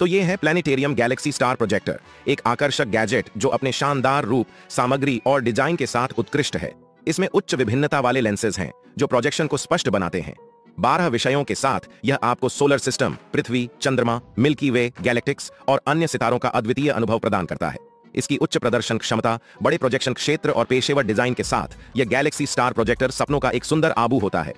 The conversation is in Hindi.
तो ये है प्लानिटेरियम गैलेक्सी स्टार प्रोजेक्टर एक आकर्षक गैजेट जो अपने शानदार रूप, सामग्री और डिज़ाइन के साथ उत्कृष्ट है। इसमें उच्च विभिन्नता वाले लेंसेज हैं, जो प्रोजेक्शन को स्पष्ट बनाते हैं। बारह विषयों के साथ यह आपको सोलर सिस्टम पृथ्वी, चंद्रमा मिल्की वे गैलेक्टिक्स और अन्य सितारों का अद्वितीय अनुभव प्रदान करता है। इसकी उच्च प्रदर्शन क्षमता, बड़े प्रोजेक्शन क्षेत्र और पेशेवर डिज़ाइन के साथ यह गैलेक्सी स्टार प्रोजेक्टर सपनों का एक सुंदर आबू होता है।